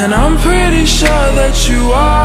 And I'm pretty sure that you are